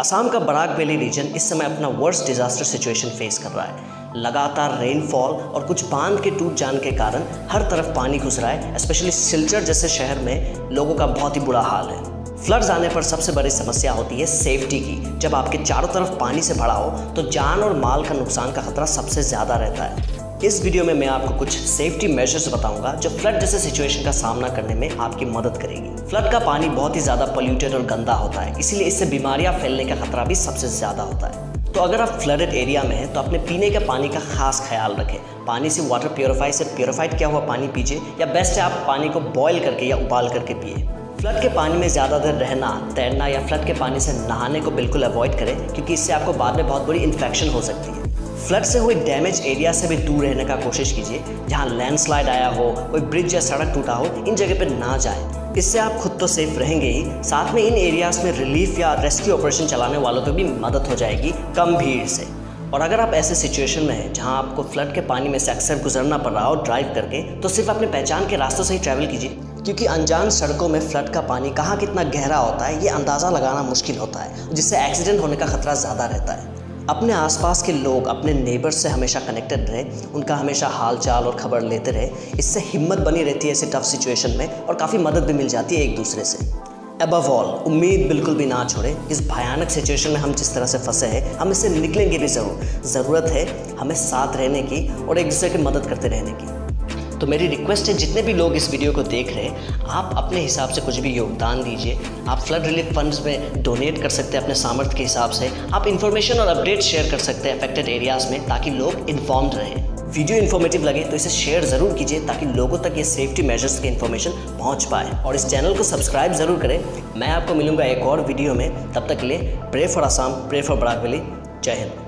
असम का Barack valley reason इस समय अपना वर्स्ट डिजास्टर सिचुएशन फेस कर रहा है। लगातार रेनफॉल और कुछ बाँध के टूट जाने के कारण हर तरफ़ पानी घुस रहा है स्पेशली सिल्चर जैसे शहर में लोगों का बहुत ही बुरा हाल है। फ्लड्स आने पर सबसे बड़ी समस्या होती है सेफ्टी की। जब आपके चारों तरफ़ पानी से भरा हो तो जान और माल का नुकसान का खतरा सबसे ज़्यादा रहता है। इस वीडियो में मैं आपको कुछ सेफ्टी मेजर्स बताऊँगा जो फ्लड जैसे सिचुएशन का सामना करने में आपकी मदद करेगी। फ्लड का पानी बहुत ही ज़्यादा पोल्यूटेड और गंदा होता है, इसीलिए इससे बीमारियाँ फैलने का खतरा भी सबसे ज़्यादा होता है। तो अगर आप फ्लडेड एरिया में हैं तो अपने पीने के पानी का खास ख्याल रखें। पानी से वाटर प्योरीफाई से प्योरीफाइड किया हुआ पानी पीजिए, या बेस्ट है आप पानी को बॉयल करके या उबाल करके पिए। फ्लड के पानी में ज़्यादा देर रहना, तैरना या फ्लड के पानी से नहाने को बिल्कुल अवॉइड करें, क्योंकि इससे आपको बाद में बहुत बड़ी इन्फेक्शन हो सकती है। फ्लड से हुए डैमेज एरिया से भी दूर रहने का कोशिश कीजिए। जहाँ लैंडस्लाइड आया हो, कोई ब्रिज या सड़क टूटा हो, इन जगह पर ना जाए। इससे आप खुद तो सेफ़ रहेंगे ही। साथ में इन एरियाज़ में रिलीफ या रेस्क्यू ऑपरेशन चलाने वालों को भी मदद हो जाएगी कम भीड़ से। और अगर आप ऐसे सिचुएशन में हैं, जहाँ आपको फ्लड के पानी में से अक्सर गुजरना पड़ रहा हो ड्राइव करके तो सिर्फ़ अपने पहचान के रास्तों से ही ट्रैवल कीजिए। क्योंकि अनजान सड़कों में फ्लड का पानी कहाँ कितना गहरा होता है, ये अंदाज़ा लगाना मुश्किल होता है, जिससे एक्सीडेंट होने का खतरा ज़्यादा रहता है। अपने आसपास के लोग, अपने नेबर्स से हमेशा कनेक्टेड रहे, उनका हमेशा हाल चाल और खबर लेते रहे। इससे हिम्मत बनी रहती है ऐसे टफ सिचुएशन में और काफ़ी मदद भी मिल जाती है एक दूसरे से। अबव ऑल उम्मीद बिल्कुल भी ना छोड़े। इस भयानक सिचुएशन में हम जिस तरह से फंसे हैं, हम इससे निकलेंगे भी ज़रूर। ज़रूरत है हमें साथ रहने की और एक दूसरे की मदद करते रहने की। तो मेरी रिक्वेस्ट है, जितने भी लोग इस वीडियो को देख रहे हैं, आप अपने हिसाब से कुछ भी योगदान दीजिए। आप फ्लड रिलीफ फंड्स में डोनेट कर सकते हैं अपने सामर्थ्य के हिसाब से। आप इन्फॉर्मेशन और अपडेट शेयर कर सकते हैं अफेक्टेड एरियाज़ में, ताकि लोग इन्फॉर्म्ड रहें। वीडियो इन्फॉर्मेटिव लगे तो इसे शेयर ज़रूर कीजिए, ताकि लोगों तक ये सेफ्टी मेजर्स की इन्फॉर्मेशन पहुँच पाए। और इस चैनल को सब्सक्राइब ज़रूर करें। मैं आपको मिलूँगा एक और वीडियो में। तब तक के लिए pray for Assam pray for Barak valley जय हिंद।